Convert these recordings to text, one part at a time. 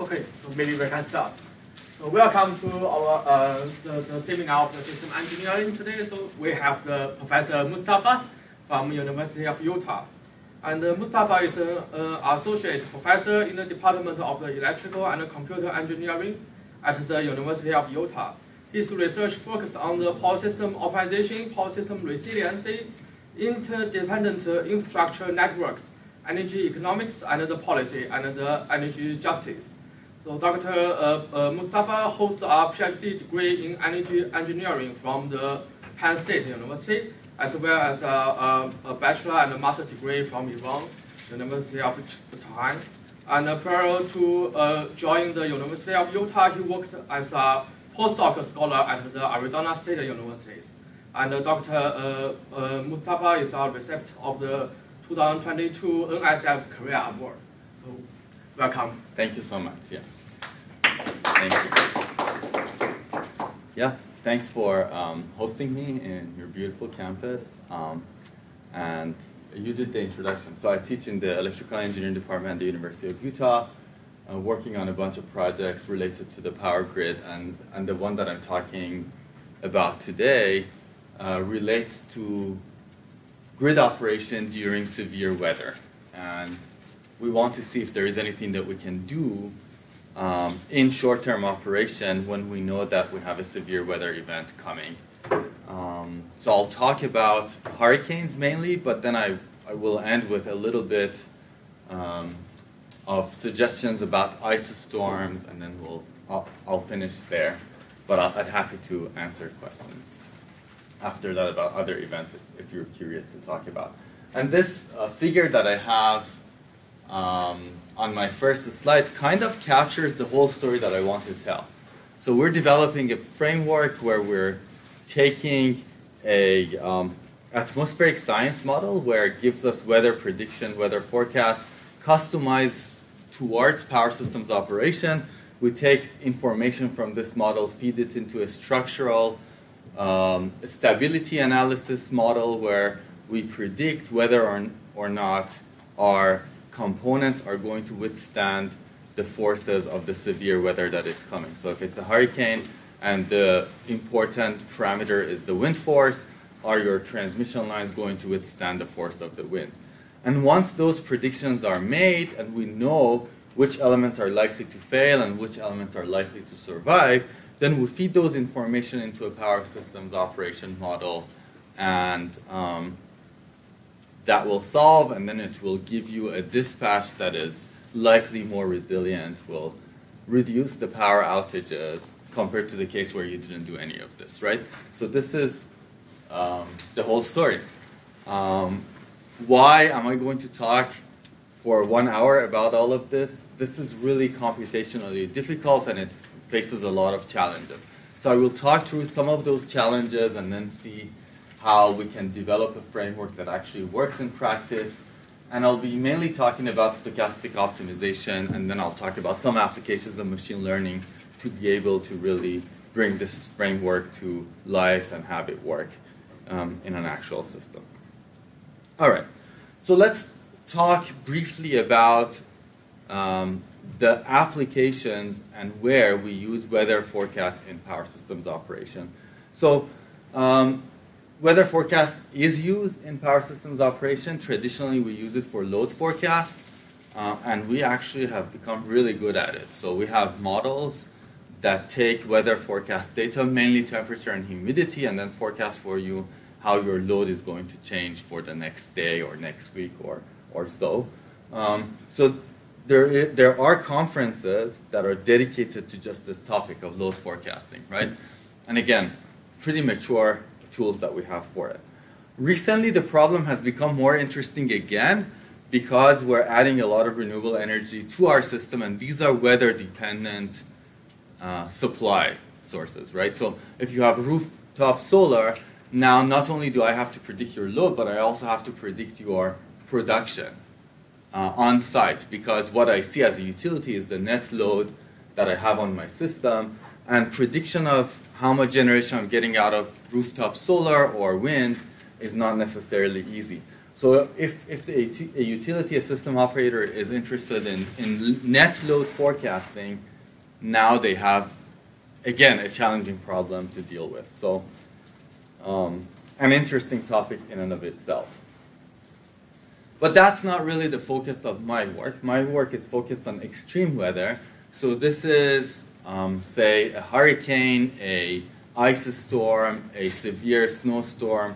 Okay, so maybe we can start. So welcome to our uh, the, the seminar of the system engineering today. So we have the Professor Mostafa from University of Utah. And uh, Mostafa is an uh, associate professor in the Department of Electrical and Computer Engineering at the University of Utah. His research focuses on the power system optimization, power system resiliency, interdependent infrastructure networks, energy economics, and the policy, and the energy justice. So Dr. Uh, uh, Mostafa holds a PhD degree in energy engineering from the Penn State University, as well as a, a, a bachelor and a master degree from Iran University of Tehran. And uh, prior to uh, joining the University of Utah, he worked as a postdoc scholar at the Arizona State Universities. And uh, Dr. Uh, uh, Mostafa is a recipient of the 2022 NSF Career Award. Welcome. Thank you so much. Yeah. Thank you. Yeah, thanks for um, hosting me in your beautiful campus. Um, and you did the introduction. So I teach in the electrical engineering department at the University of Utah, uh, working on a bunch of projects related to the power grid. And, and the one that I'm talking about today uh, relates to grid operation during severe weather. And we want to see if there is anything that we can do um, in short-term operation when we know that we have a severe weather event coming. Um, so I'll talk about hurricanes mainly, but then I, I will end with a little bit um, of suggestions about ice storms, and then we'll I'll, I'll finish there. But i am happy to answer questions after that about other events if, if you're curious to talk about. And this uh, figure that I have um, on my first slide kind of captures the whole story that I want to tell. So we're developing a framework where we're taking a um, atmospheric science model where it gives us weather prediction, weather forecast, customized towards power systems operation. We take information from this model, feed it into a structural um, stability analysis model where we predict whether or, or not our components are going to withstand the forces of the severe weather that is coming. So if it's a hurricane and the important parameter is the wind force, are your transmission lines going to withstand the force of the wind? And once those predictions are made and we know which elements are likely to fail and which elements are likely to survive, then we feed those information into a power systems operation model and um, that will solve, and then it will give you a dispatch that is likely more resilient, will reduce the power outages compared to the case where you didn't do any of this, right? So this is um, the whole story. Um, why am I going to talk for one hour about all of this? This is really computationally difficult and it faces a lot of challenges. So I will talk through some of those challenges and then see how we can develop a framework that actually works in practice. And I'll be mainly talking about stochastic optimization, and then I'll talk about some applications of machine learning to be able to really bring this framework to life and have it work um, in an actual system. All right, so let's talk briefly about um, the applications and where we use weather forecasts in power systems operation. So um, Weather forecast is used in power systems operation. Traditionally, we use it for load forecast, uh, and we actually have become really good at it. So we have models that take weather forecast data, mainly temperature and humidity, and then forecast for you how your load is going to change for the next day or next week or, or so. Um, so there, there are conferences that are dedicated to just this topic of load forecasting, right? And again, pretty mature tools that we have for it. Recently, the problem has become more interesting again because we're adding a lot of renewable energy to our system, and these are weather dependent uh, supply sources, right? So if you have rooftop solar, now not only do I have to predict your load, but I also have to predict your production uh, on site because what I see as a utility is the net load that I have on my system, and prediction of how much generation I'm getting out of rooftop solar or wind is not necessarily easy. So if, if the, a utility, a system operator is interested in, in net load forecasting, now they have, again, a challenging problem to deal with. So um, an interesting topic in and of itself. But that's not really the focus of my work. My work is focused on extreme weather. So this is, um, say, a hurricane, a ice storm, a severe snowstorm,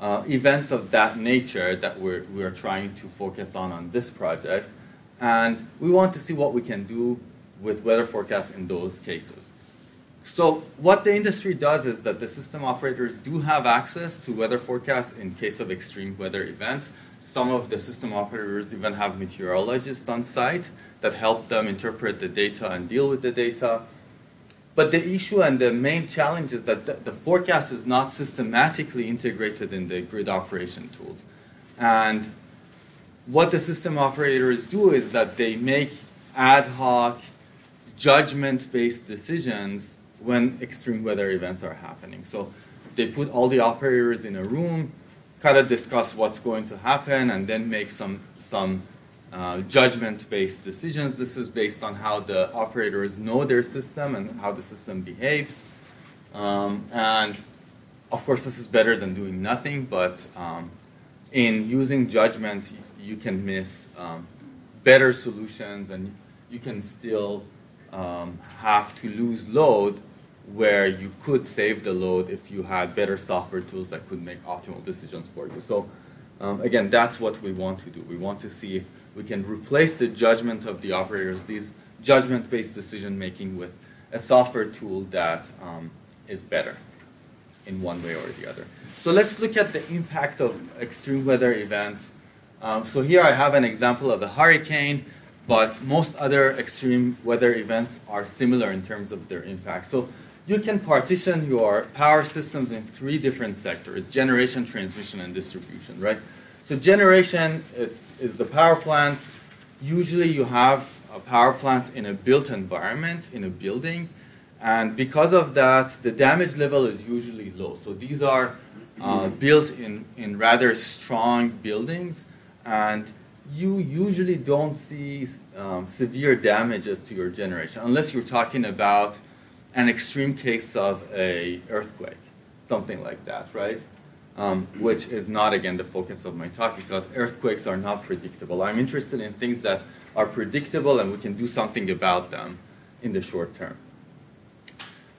uh, events of that nature that we're, we're trying to focus on on this project. And we want to see what we can do with weather forecasts in those cases. So what the industry does is that the system operators do have access to weather forecasts in case of extreme weather events. Some of the system operators even have meteorologists on site that help them interpret the data and deal with the data. But the issue and the main challenge is that the, the forecast is not systematically integrated in the grid operation tools. And what the system operators do is that they make ad hoc, judgment based decisions when extreme weather events are happening. So they put all the operators in a room, kind of discuss what's going to happen and then make some, some uh, judgment-based decisions. This is based on how the operators know their system and how the system behaves. Um, and of course, this is better than doing nothing, but um, in using judgment, you, can miss um, better solutions and you can still um, have to lose load where you could save the load if you had better software tools that could make optimal decisions for you. So um, again, that's what we want to do. We want to see if we can replace the judgment of the operators, these judgment-based decision making with a software tool that um, is better in one way or the other. So let's look at the impact of extreme weather events. Um, so here I have an example of a hurricane, but most other extreme weather events are similar in terms of their impact. So you can partition your power systems in three different sectors generation, transmission, and distribution, right? So, generation is, is the power plants. Usually, you have power plants in a built environment, in a building, and because of that, the damage level is usually low. So, these are uh, built in, in rather strong buildings, and you usually don't see um, severe damages to your generation unless you're talking about an extreme case of a earthquake, something like that, right? Um, which is not again the focus of my talk because earthquakes are not predictable. I'm interested in things that are predictable and we can do something about them in the short term.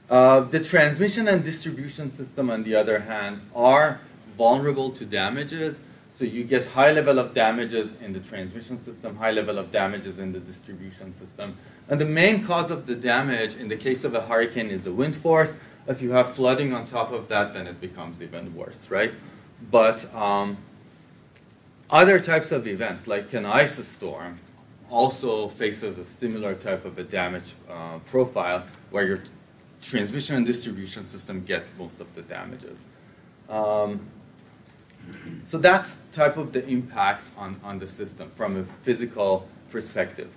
Uh, the transmission and distribution system, on the other hand, are vulnerable to damages. So you get high level of damages in the transmission system, high level of damages in the distribution system. And the main cause of the damage in the case of a hurricane is the wind force. If you have flooding on top of that, then it becomes even worse, right? But um, other types of events, like an ice storm, also faces a similar type of a damage uh, profile where your transmission and distribution system get most of the damages. Um, so that's type of the impacts on, on the system from a physical perspective.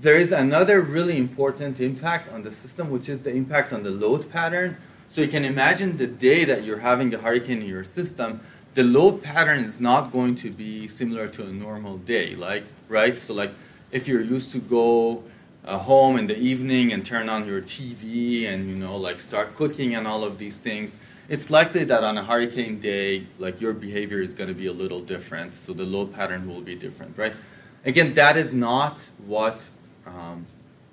There is another really important impact on the system, which is the impact on the load pattern. So you can imagine the day that you're having a hurricane in your system, the load pattern is not going to be similar to a normal day, like right? So like if you're used to go uh, home in the evening and turn on your TV and you know like start cooking and all of these things, it's likely that on a hurricane day, like your behavior is going to be a little different. So the load pattern will be different, right? Again, that is not what um,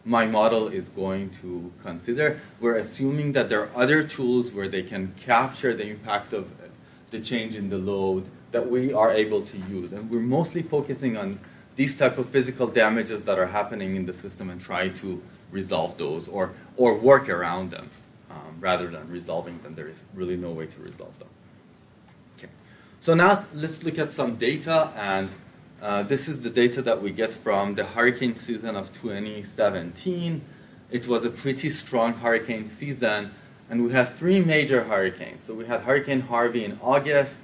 my model is going to consider. We're assuming that there are other tools where they can capture the impact of the change in the load that we are able to use. And we're mostly focusing on these type of physical damages that are happening in the system and try to resolve those or, or work around them um, rather than resolving them. There is really no way to resolve them. Okay. So now let's look at some data and uh, this is the data that we get from the hurricane season of 2017. It was a pretty strong hurricane season, and we had three major hurricanes. So we had Hurricane Harvey in August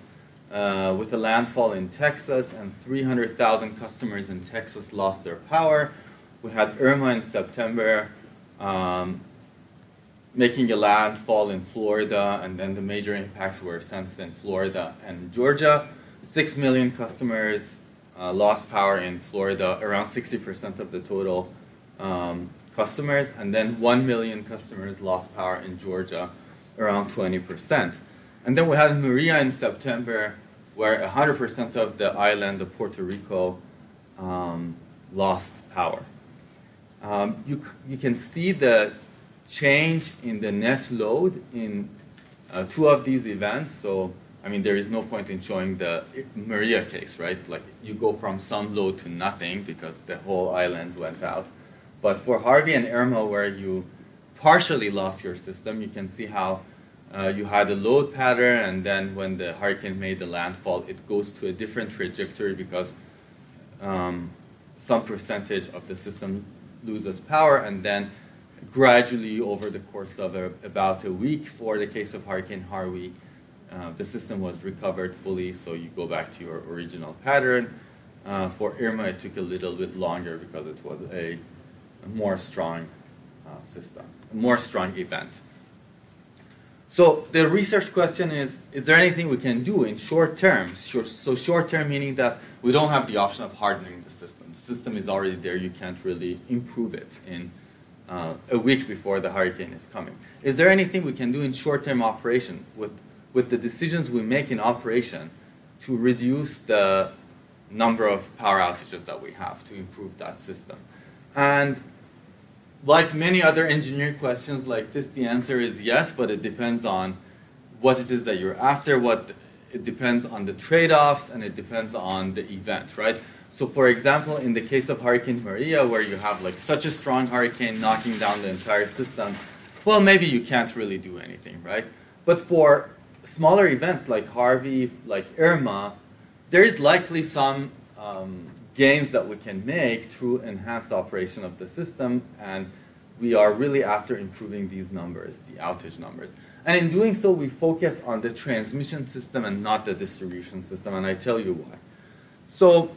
uh, with a landfall in Texas, and 300,000 customers in Texas lost their power. We had Irma in September, um, making a landfall in Florida, and then the major impacts were sensed in Florida and Georgia. 6 million customers uh, lost power in Florida, around 60% of the total um, customers, and then 1 million customers lost power in Georgia, around 20%. And then we had Maria in September, where 100% of the island of Puerto Rico um, lost power. Um, you, you can see the change in the net load in uh, two of these events. So, I mean, there is no point in showing the Maria case, right? Like, you go from some load to nothing because the whole island went out. But for Harvey and Irma, where you partially lost your system, you can see how uh, you had a load pattern, and then when the hurricane made the landfall, it goes to a different trajectory because um, some percentage of the system loses power, and then gradually over the course of a, about a week for the case of Hurricane Harvey, uh, the system was recovered fully, so you go back to your original pattern. Uh, for Irma, it took a little bit longer because it was a, a more strong uh, system, a more strong event. So the research question is, is there anything we can do in short term? So short term meaning that we don't have the option of hardening the system. The system is already there. You can't really improve it in uh, a week before the hurricane is coming. Is there anything we can do in short-term operation with, with the decisions we make in operation to reduce the number of power outages that we have to improve that system? And like many other engineering questions like this, the answer is yes, but it depends on what it is that you're after, what it depends on the trade-offs, and it depends on the event, right? So for example, in the case of Hurricane Maria, where you have like such a strong hurricane knocking down the entire system, well, maybe you can't really do anything, right? But for smaller events like Harvey, like Irma, there is likely some um, gains that we can make through enhanced operation of the system, and we are really after improving these numbers, the outage numbers. And in doing so, we focus on the transmission system and not the distribution system, and I tell you why. So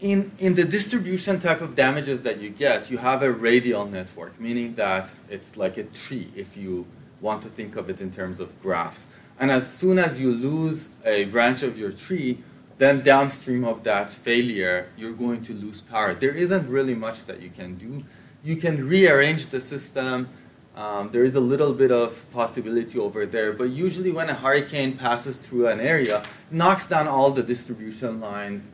in, in the distribution type of damages that you get, you have a radial network, meaning that it's like a tree if you want to think of it in terms of graphs. And as soon as you lose a branch of your tree, then downstream of that failure, you're going to lose power. There isn't really much that you can do. You can rearrange the system. Um, there is a little bit of possibility over there, but usually when a hurricane passes through an area, knocks down all the distribution lines,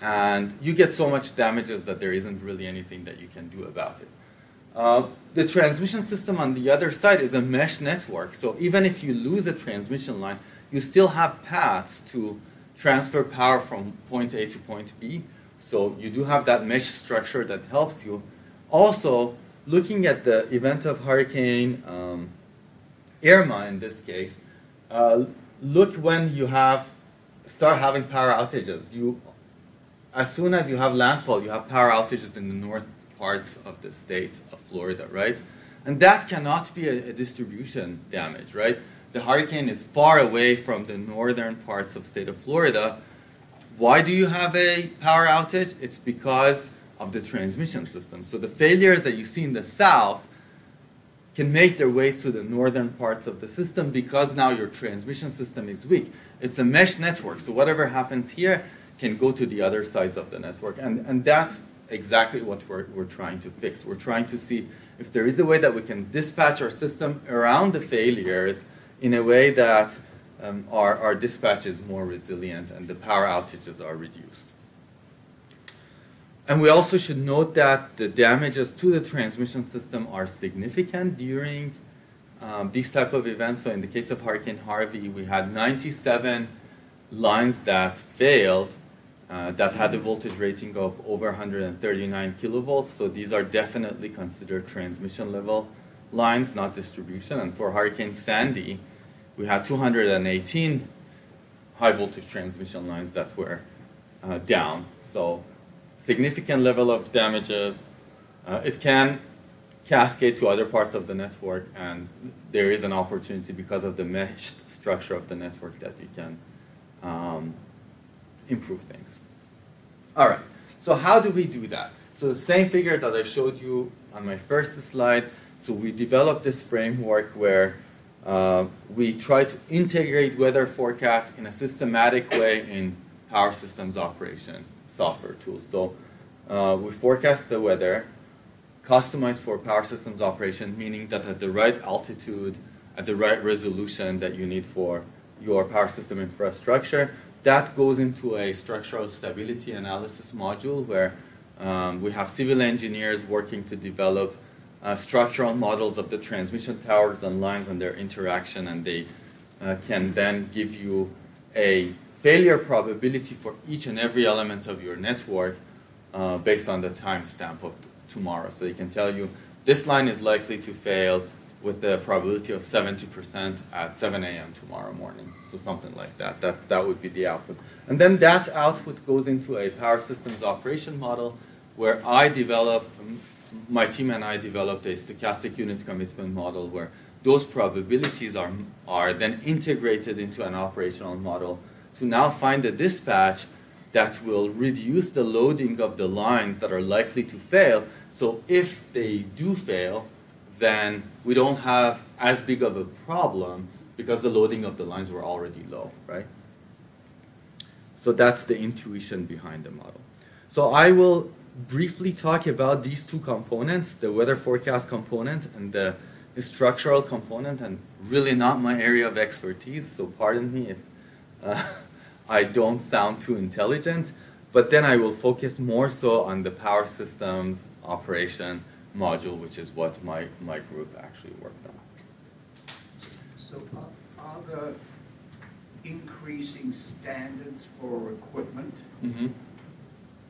and you get so much damages that there isn't really anything that you can do about it. Uh, the transmission system on the other side is a mesh network, so even if you lose a transmission line, you still have paths to transfer power from point A to point B. So you do have that mesh structure that helps you. Also, looking at the event of Hurricane um, Irma in this case, uh, look when you have start having power outages. You, as soon as you have landfall, you have power outages in the north parts of the state of Florida, right? And that cannot be a, a distribution damage, right? the hurricane is far away from the northern parts of state of Florida. Why do you have a power outage? It's because of the transmission system. So the failures that you see in the south can make their ways to the northern parts of the system because now your transmission system is weak. It's a mesh network, so whatever happens here can go to the other sides of the network. And, and that's exactly what we're, we're trying to fix. We're trying to see if there is a way that we can dispatch our system around the failures in a way that um, our, our dispatch is more resilient and the power outages are reduced. And we also should note that the damages to the transmission system are significant during um, these type of events. So in the case of Hurricane Harvey, we had 97 lines that failed uh, that had a voltage rating of over 139 kilovolts. So these are definitely considered transmission level lines, not distribution. And for Hurricane Sandy, we had 218 high voltage transmission lines that were uh, down. So significant level of damages. Uh, it can cascade to other parts of the network, and there is an opportunity because of the meshed structure of the network that you can um, improve things. All right, so how do we do that? So the same figure that I showed you on my first slide. So we developed this framework where uh, we try to integrate weather forecasts in a systematic way in power systems operation software tools. So uh, we forecast the weather, customized for power systems operation, meaning that at the right altitude, at the right resolution that you need for your power system infrastructure, that goes into a structural stability analysis module where um, we have civil engineers working to develop uh, structural models of the transmission towers and lines and their interaction, and they uh, can then give you a failure probability for each and every element of your network uh, based on the timestamp of tomorrow. So they can tell you this line is likely to fail with a probability of 70% at 7 a.m. tomorrow morning. So something like that. That, that would be the output. And then that output goes into a power systems operation model where I develop, my team and I developed a stochastic unit commitment model where those probabilities are, are then integrated into an operational model to now find a dispatch that will reduce the loading of the lines that are likely to fail. So if they do fail, then we don't have as big of a problem because the loading of the lines were already low, right? So that's the intuition behind the model. So I will briefly talk about these two components, the weather forecast component and the structural component, and really not my area of expertise, so pardon me if uh, I don't sound too intelligent, but then I will focus more so on the power systems operation module, which is what my, my group actually worked on. So are, are the increasing standards for equipment? Mm-hmm.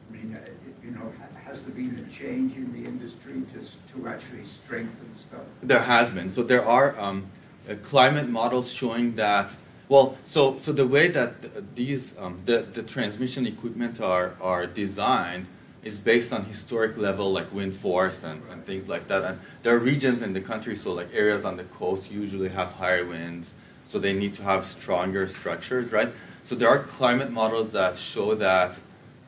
I mean, uh, you know, has there been a change in the industry just to actually strengthen stuff? There has been. So there are um, uh, climate models showing that. Well, so so the way that these um, the the transmission equipment are are designed is based on historic level like wind force and, and things like that. And there are regions in the country, so like areas on the coast usually have higher winds, so they need to have stronger structures, right? So there are climate models that show that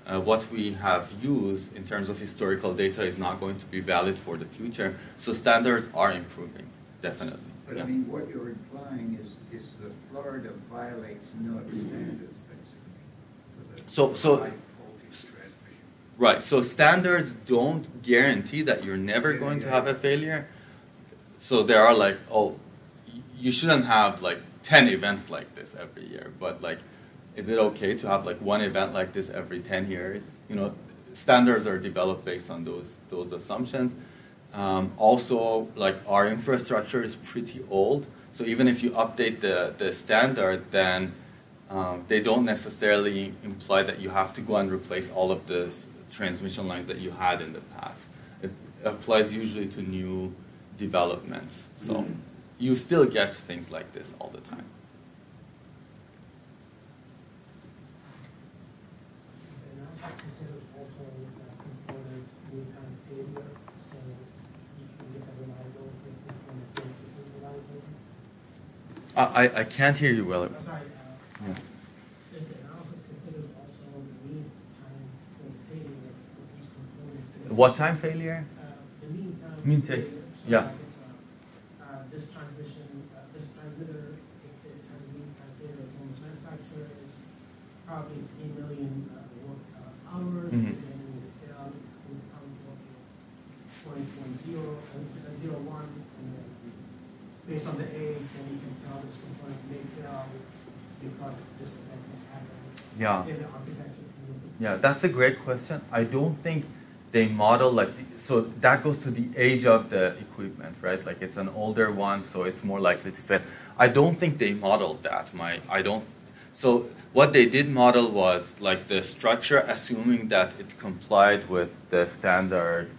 uh, what we have used in terms of historical data is not going to be valid for the future. So standards are improving, definitely. But yeah. I mean, what you're implying is, is that Florida violates no standards, basically. So, so, right. So standards don't guarantee that you're never going to have a failure. So there are like, oh, you shouldn't have like 10 events like this every year, but like is it okay to have like one event like this every 10 years? You know, standards are developed based on those, those assumptions. Um, also, like our infrastructure is pretty old, so even if you update the, the standard, then um, they don't necessarily imply that you have to go and replace all of the transmission lines that you had in the past. It applies usually to new developments. So mm-hmm. you still get things like this all the time. I, I can't hear you well. I'm sorry. Uh, yeah. the analysis considers also the mean time for failure of these components? What time failure? Uh, the mean time. Mean failure. So yeah. Uh, uh, this transmission, uh, this transmitter, if it has a mean time failure from its manufacturer, is probably 3 million uh, work hours. And then it fail, it would probably be 0.0, 0.01 based on the age, then you can tell this component may fail because this event happened yeah. in the architecture. Yeah, that's a great question. I don't think they model like so that goes to the age of the equipment, right? Like it's an older one, so it's more likely to fail. I don't think they modeled that. My I don't. So what they did model was like the structure, assuming that it complied with the standard.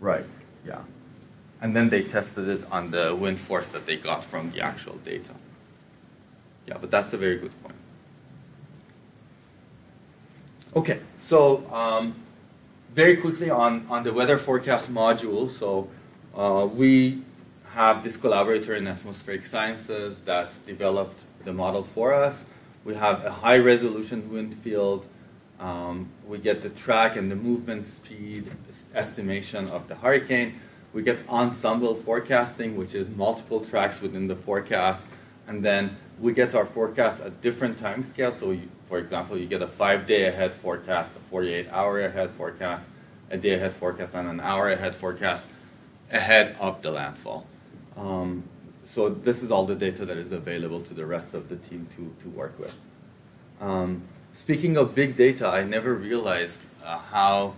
Right. Yeah and then they tested it on the wind force that they got from the actual data. Yeah, but that's a very good point. Okay, so um, very quickly on, on the weather forecast module. So uh, we have this collaborator in atmospheric sciences that developed the model for us. We have a high resolution wind field. Um, we get the track and the movement speed estimation of the hurricane We get ensemble forecasting, which is multiple tracks within the forecast, and then we get our forecast at different time scales. So, you, for example, you get a five-day ahead forecast, a 48-hour ahead forecast, a day ahead forecast, and an hour ahead forecast ahead of the landfall. Um, so this is all the data that is available to the rest of the team to, to work with. Um, speaking of big data, I never realized uh, how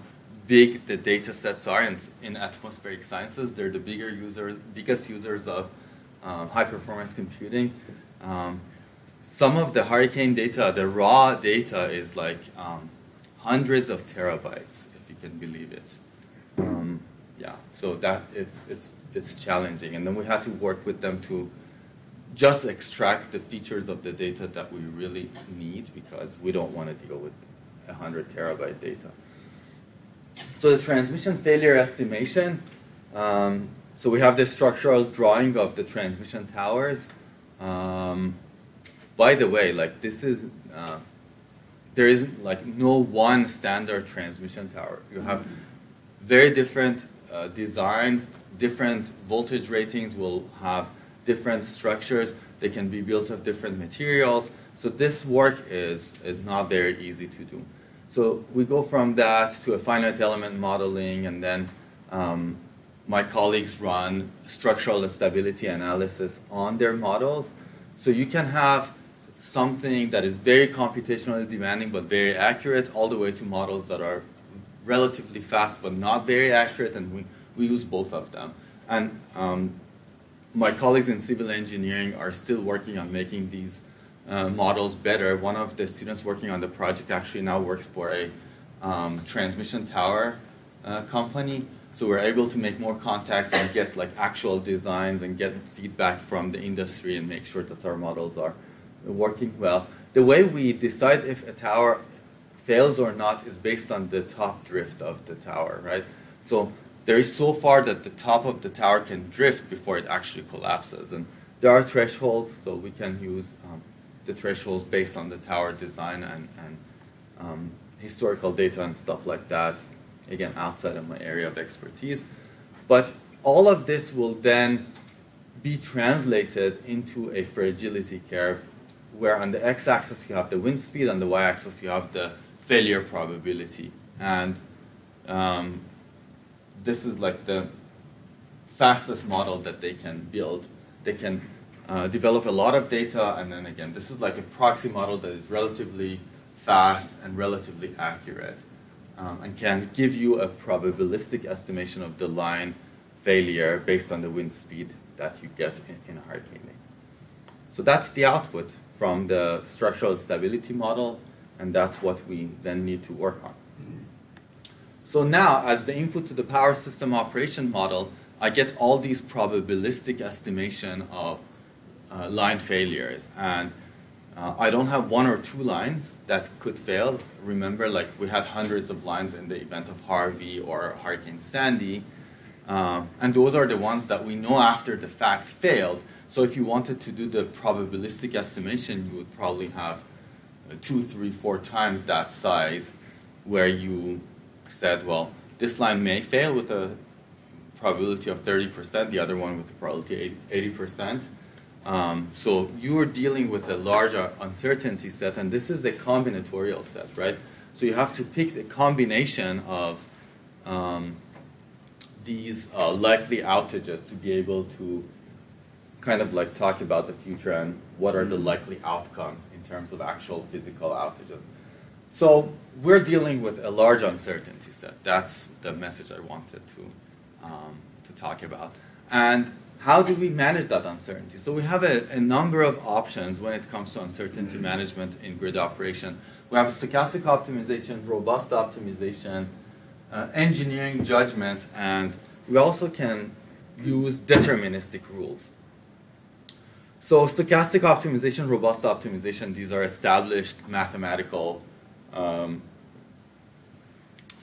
big the data sets are in, in atmospheric sciences. They're the bigger users, biggest users of um, high performance computing. Um, some of the hurricane data, the raw data is like um, hundreds of terabytes, if you can believe it. Um, yeah, so that it's it's it's challenging, and then we had to work with them to just extract the features of the data that we really need because we don't want to deal with 100 terabyte data. So the transmission failure estimation. Um, so we have this structural drawing of the transmission towers. Um, by the way, like this is uh, there is like no one standard transmission tower. You have very different uh, designs, different voltage ratings will have different structures. They can be built of different materials. So this work is, is not very easy to do. So we go from that to a finite element modeling, and then um, my colleagues run structural stability analysis on their models. So you can have something that is very computationally demanding but very accurate, all the way to models that are relatively fast but not very accurate, and we, we use both of them. And um, my colleagues in civil engineering are still working on making these uh, models better. One of the students working on the project actually now works for a um, transmission tower uh, company. So we're able to make more contacts and get like actual designs and get feedback from the industry and make sure that our models are working well. The way we decide if a tower fails or not is based on the top drift of the tower, right? So there is so far that the top of the tower can drift before it actually collapses. And there are thresholds, so we can use um, the thresholds based on the tower design and, and um, historical data and stuff like that. Again, outside of my area of expertise. But all of this will then be translated into a fragility curve where on the x-axis you have the wind speed, on the y-axis you have the failure probability. And um, this is like the fastest model that they can build. They can uh, develop a lot of data, and then again, this is like a proxy model that is relatively fast and relatively accurate, um, and can give you a probabilistic estimation of the line failure based on the wind speed that you get in, in a hurricane. So that's the output from the structural stability model, and that's what we then need to work on. So now, as the input to the power system operation model, I get all these probabilistic estimation of uh, line failures. And uh, I don't have one or two lines that could fail. Remember, like we had hundreds of lines in the event of Harvey or Hurricane Sandy. Um, and those are the ones that we know after the fact failed. So if you wanted to do the probabilistic estimation, you would probably have uh, two, three, four times that size where you said, well, this line may fail with a probability of 30%, the other one with a probability of 80%. Um, so you are dealing with a larger uncertainty set, and this is a combinatorial set, right? So you have to pick the combination of um, these uh, likely outages to be able to kind of like talk about the future and what are the likely outcomes in terms of actual physical outages. So we're dealing with a large uncertainty set. That's the message I wanted to, um, to talk about. And how do we manage that uncertainty? So we have a, a number of options when it comes to uncertainty management in grid operation. We have stochastic optimization, robust optimization, uh, engineering judgment, and we also can use deterministic rules. So stochastic optimization, robust optimization, these are established mathematical um,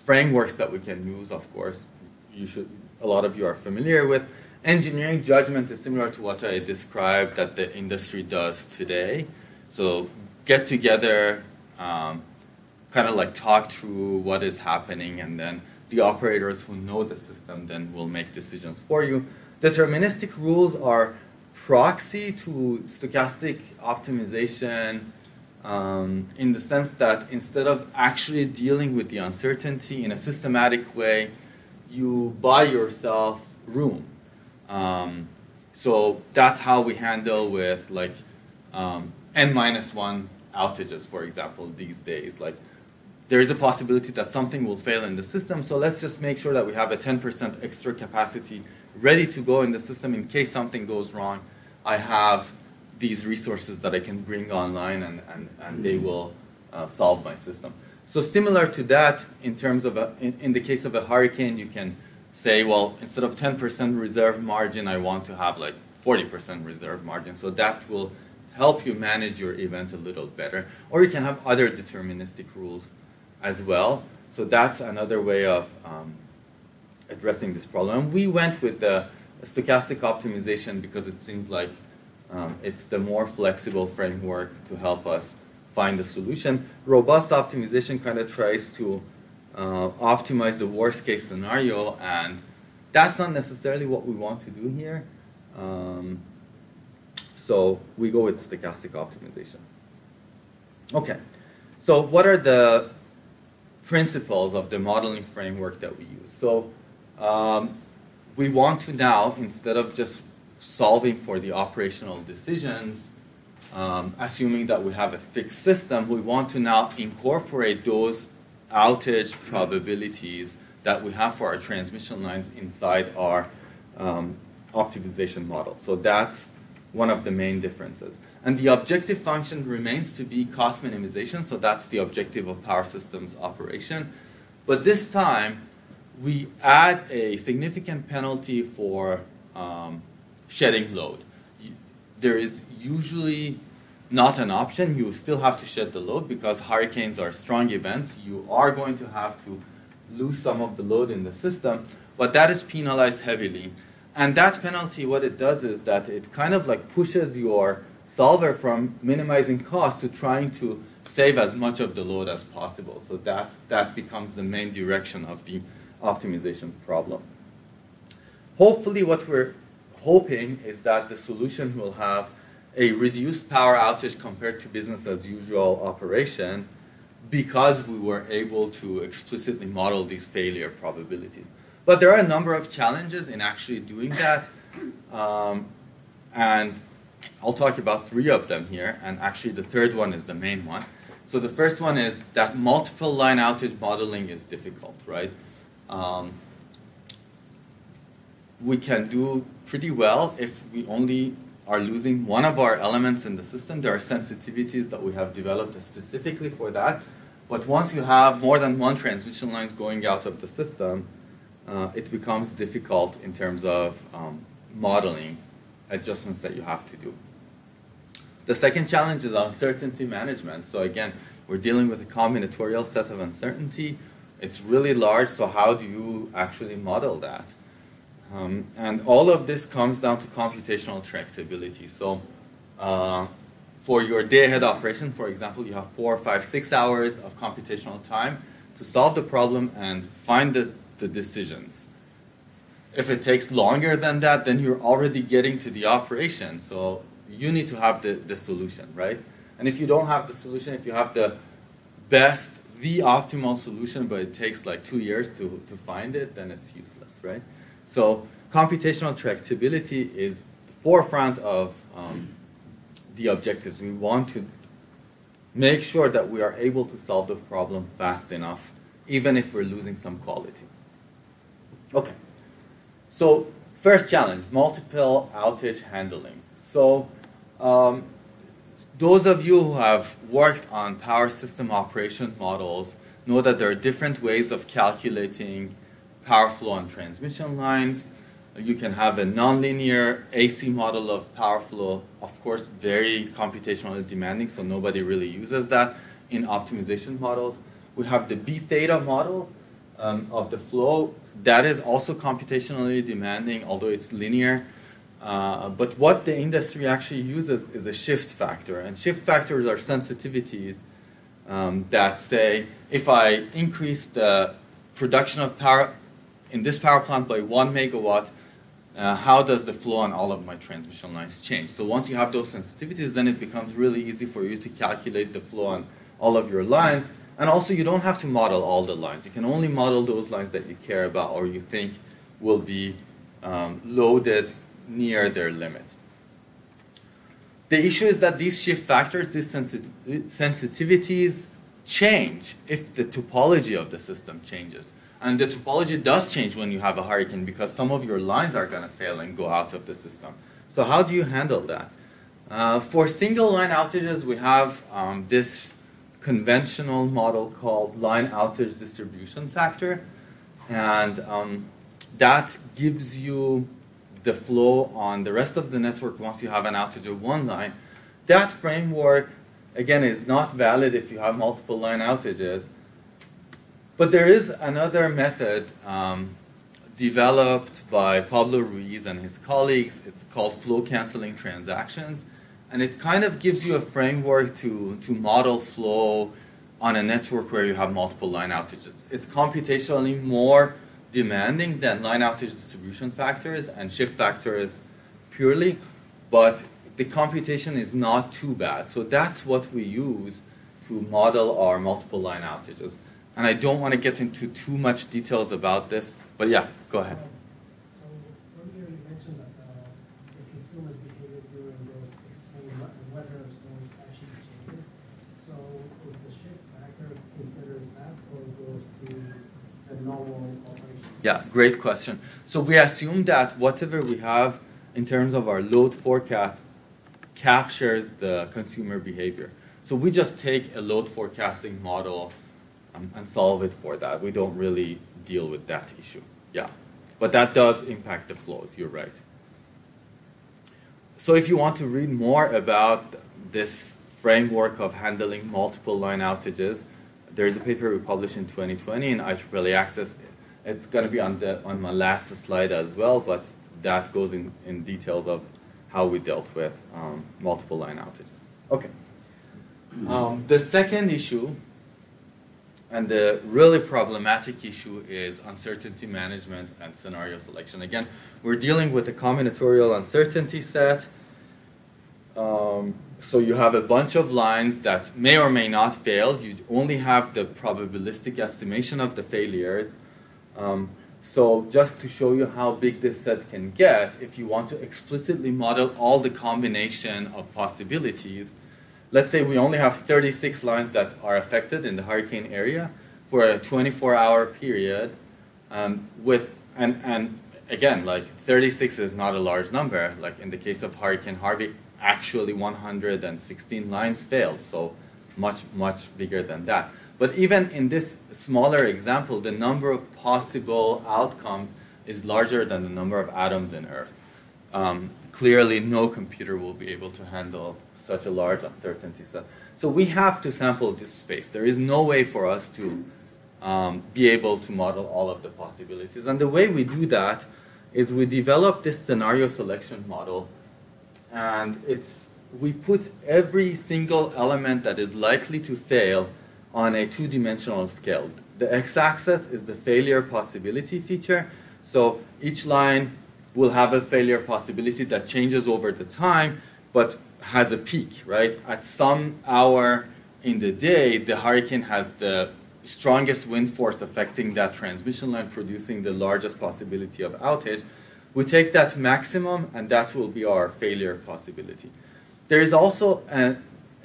frameworks that we can use, of course, you should, a lot of you are familiar with. Engineering judgment is similar to what I described that the industry does today. So get together, um, kind of like talk through what is happening, and then the operators who know the system then will make decisions for you. Deterministic rules are proxy to stochastic optimization um, in the sense that instead of actually dealing with the uncertainty in a systematic way, you buy yourself room. Um, so that's how we handle with like um, n minus one outages, for example, these days. Like there is a possibility that something will fail in the system, so let's just make sure that we have a 10% extra capacity ready to go in the system in case something goes wrong. I have these resources that I can bring online and, and, and they will uh, solve my system. So similar to that, in terms of, a, in, in the case of a hurricane, you can say, well, instead of 10% reserve margin, I want to have like 40% reserve margin. So that will help you manage your event a little better. Or you can have other deterministic rules as well. So that's another way of um, addressing this problem. We went with the stochastic optimization because it seems like um, it's the more flexible framework to help us find a solution. Robust optimization kind of tries to uh, optimize the worst case scenario, and that's not necessarily what we want to do here. Um, so we go with stochastic optimization. Okay, so what are the principles of the modeling framework that we use? So um, we want to now, instead of just solving for the operational decisions, um, assuming that we have a fixed system, we want to now incorporate those outage probabilities that we have for our transmission lines inside our um, optimization model. So that's one of the main differences. And the objective function remains to be cost minimization, so that's the objective of power systems operation. But this time, we add a significant penalty for um, shedding load. There is usually not an option. You still have to shed the load because hurricanes are strong events. You are going to have to lose some of the load in the system, but that is penalized heavily. And that penalty, what it does is that it kind of like pushes your solver from minimizing cost to trying to save as much of the load as possible. So that, that becomes the main direction of the optimization problem. Hopefully what we're hoping is that the solution will have a reduced power outage compared to business as usual operation because we were able to explicitly model these failure probabilities. But there are a number of challenges in actually doing that. Um, and I'll talk about three of them here, and actually the third one is the main one. So the first one is that multiple line outage modeling is difficult, right? Um, we can do pretty well if we only are losing one of our elements in the system. There are sensitivities that we have developed specifically for that. But once you have more than one transmission lines going out of the system, uh, it becomes difficult in terms of um, modeling adjustments that you have to do. The second challenge is uncertainty management. So again, we're dealing with a combinatorial set of uncertainty. It's really large, so how do you actually model that? Um, and all of this comes down to computational tractability. So uh, for your day-ahead operation, for example, you have four, five, six hours of computational time to solve the problem and find the, the decisions. If it takes longer than that, then you're already getting to the operation. So you need to have the, the solution, right? And if you don't have the solution, if you have the best, the optimal solution, but it takes like two years to, to find it, then it's useless, right? So computational tractability is forefront of um, the objectives. We want to make sure that we are able to solve the problem fast enough, even if we're losing some quality. Okay, so first challenge, multiple outage handling. So um, those of you who have worked on power system operation models know that there are different ways of calculating power flow on transmission lines. You can have a nonlinear AC model of power flow, of course, very computationally demanding, so nobody really uses that in optimization models. We have the B theta model um, of the flow. That is also computationally demanding, although it's linear. Uh, but what the industry actually uses is a shift factor. And shift factors are sensitivities um, that say if I increase the production of power in this power plant by one megawatt, uh, how does the flow on all of my transmission lines change? So once you have those sensitivities, then it becomes really easy for you to calculate the flow on all of your lines. And also, you don't have to model all the lines. You can only model those lines that you care about or you think will be um, loaded near their limit. The issue is that these shift factors, these sensit sensitivities, change if the topology of the system changes. And the topology does change when you have a hurricane because some of your lines are going to fail and go out of the system. So how do you handle that? Uh, for single line outages, we have um, this conventional model called line outage distribution factor. And um, that gives you the flow on the rest of the network once you have an outage of one line. That framework, again, is not valid if you have multiple line outages. But there is another method um, developed by Pablo Ruiz and his colleagues. It's called flow canceling transactions. And it kind of gives you a framework to, to model flow on a network where you have multiple line outages. It's computationally more demanding than line outage distribution factors and shift factors purely, but the computation is not too bad. So that's what we use to model our multiple line outages. And I don't want to get into too much details about this, but yeah, go ahead. So earlier you mentioned that uh, the consumer's behavior during those extreme weather storms actually changes. So is the shift factor considered that or goes to the normal operation? Yeah, great question. So we assume that whatever we have in terms of our load forecast captures the consumer behavior. So we just take a load forecasting model um, and solve it for that. We don't really deal with that issue. Yeah. But that does impact the flows, you're right. So if you want to read more about this framework of handling multiple line outages, there's a paper we published in 2020 in IEEE Access. It's going to be on, the, on my last slide as well, but that goes in, in details of how we dealt with um, multiple line outages. Okay. Um, the second issue, and the really problematic issue, is uncertainty management and scenario selection. Again, we're dealing with a combinatorial uncertainty set. Um, so you have a bunch of lines that may or may not fail. You only have the probabilistic estimation of the failures. Um, so just to show you how big this set can get, if you want to explicitly model all the combination of possibilities, let's say we only have 36 lines that are affected in the hurricane area for a 24-hour period, um, with and and again, like 36 is not a large number. Like in the case of Hurricane Harvey, actually 116 lines failed, so much much bigger than that. But even in this smaller example, the number of possible outcomes is larger than the number of atoms in Earth. Um, clearly, no computer will be able to handle such a large uncertainty. So we have to sample this space. There is no way for us to um, be able to model all of the possibilities. And the way we do that is we develop this scenario selection model, and it's we put every single element that is likely to fail on a two-dimensional scale. The x-axis is the failure possibility feature. So each line will have a failure possibility that changes over the time, but has a peak, right? At some hour in the day, the hurricane has the strongest wind force affecting that transmission line, producing the largest possibility of outage. We take that maximum, and that will be our failure possibility. There is also a,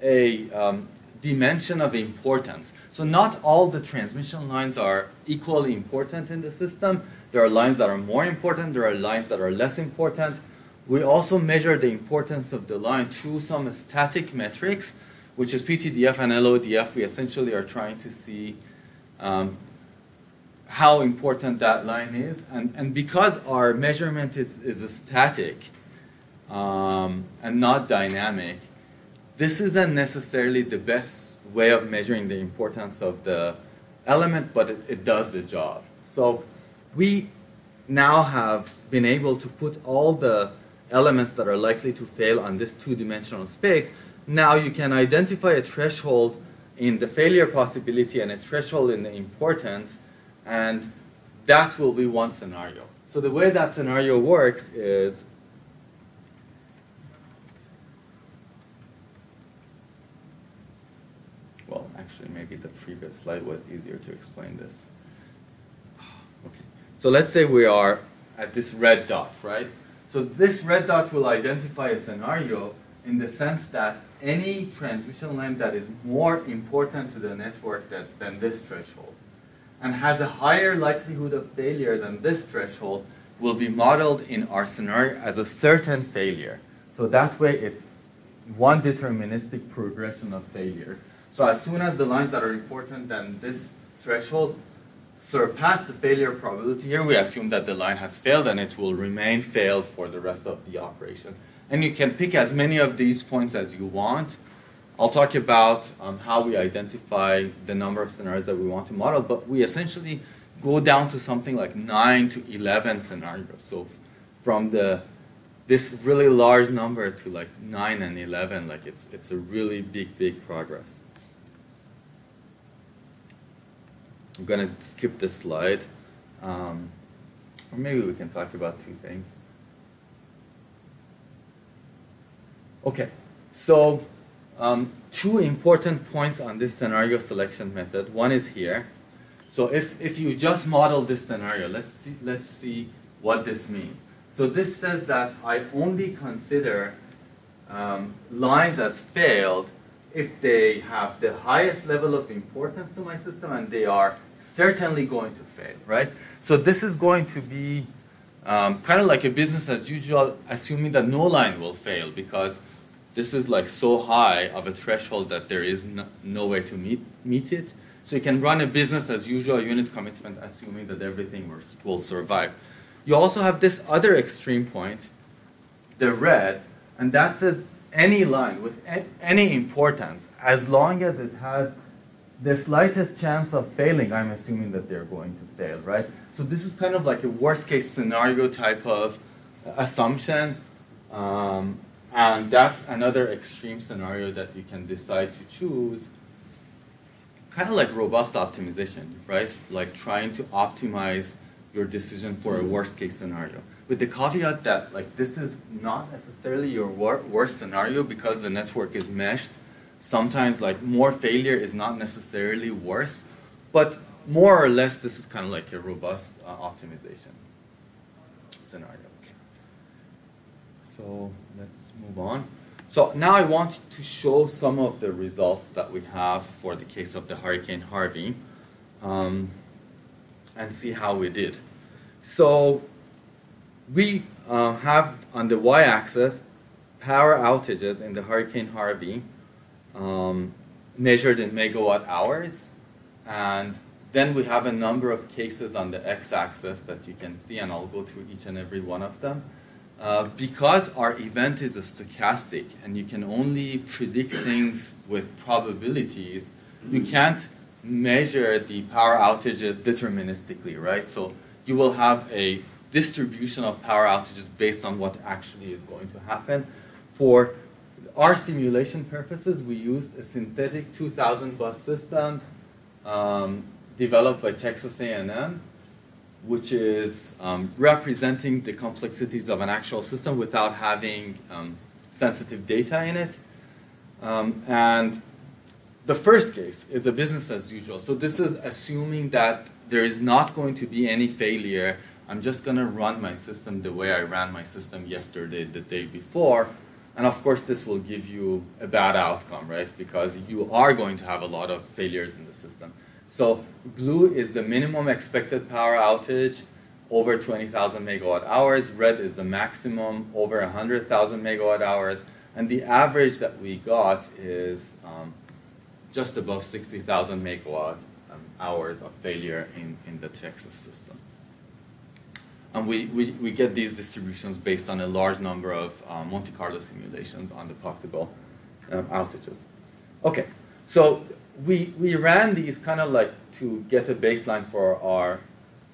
a um, dimension of importance. So not all the transmission lines are equally important in the system. There are lines that are more important, there are lines that are less important. We also measure the importance of the line through some static metrics, which is PTDF and LODF. We essentially are trying to see um, how important that line is. And, and because our measurement is, is static um, and not dynamic, this isn't necessarily the best way of measuring the importance of the element, but it, it does the job. So we now have been able to put all the elements that are likely to fail on this two-dimensional space. Now you can identify a threshold in the failure possibility and a threshold in the importance And that will be one scenario. So the way that scenario works is well, actually, maybe the previous slide was easier to explain this. Okay, so let's say we are at this red dot, right? So this red dot will identify a scenario in the sense that any transmission line that is more important to the network that, than this threshold and has a higher likelihood of failure than this threshold will be modeled in our scenario as a certain failure. So that way it's one deterministic progression of failures. So as soon as the lines that are important than this threshold surpass the failure probability here, we assume that the line has failed and it will remain failed for the rest of the operation. And you can pick as many of these points as you want. I'll talk about um, how we identify the number of scenarios that we want to model, but we essentially go down to something like 9 to 11 scenarios. So from the this really large number to like 9 and 11, like it's, it's a really big, big progress. I'm going to skip this slide. Um, or maybe we can talk about two things. Okay, so um, two important points on this scenario selection method. One is here. So if, if you just model this scenario, let's see, let's see what this means. So this says that I only consider um, lines as failed if they have the highest level of importance to my system and they are certainly going to fail, right? So this is going to be um, kind of like a business as usual, assuming that no line will fail because this is like so high of a threshold that there is no, no way to meet, meet it. So you can run a business as usual unit commitment, assuming that everything will, will survive. You also have this other extreme point, the red, and that says any line with any importance, as long as it has the slightest chance of failing, I'm assuming that they're going to fail, right? So this is kind of like a worst case scenario type of assumption. Um, and that's another extreme scenario that you can decide to choose. Kind of like robust optimization, right? Like trying to optimize your decision for a worst case scenario. With the caveat that like this is not necessarily your wor worst scenario because the network is meshed. Sometimes like more failure is not necessarily worse, but more or less this is kind of like a robust uh, optimization scenario. So let's move on. So now I want to show some of the results that we have for the case of the Hurricane Harvey um, and see how we did. So we uh, have on the y-axis power outages in the Hurricane Harvey um, measured in megawatt hours and then we have a number of cases on the x-axis that you can see and I'll go through each and every one of them. Uh, because our event is a stochastic and you can only predict things with probabilities, you can't measure the power outages deterministically, right? So you will have a distribution of power outages based on what actually is going to happen. For our simulation purposes, we used a synthetic 2000 bus system um, developed by Texas A&M which is um, representing the complexities of an actual system without having um, sensitive data in it. Um, and the first case is a business as usual. So this is assuming that there is not going to be any failure. I'm just going to run my system the way I ran my system yesterday, the day before. And of course, this will give you a bad outcome, right? Because you are going to have a lot of failures in the system. So blue is the minimum expected power outage over 20,000 megawatt hours. Red is the maximum over 100,000 megawatt hours. And the average that we got is um, just above 60,000 megawatt um, hours of failure in, in the Texas system. And we, we, we get these distributions based on a large number of um, Monte Carlo simulations on the possible um, outages. Okay, so we, we ran these kind of like to get a baseline for our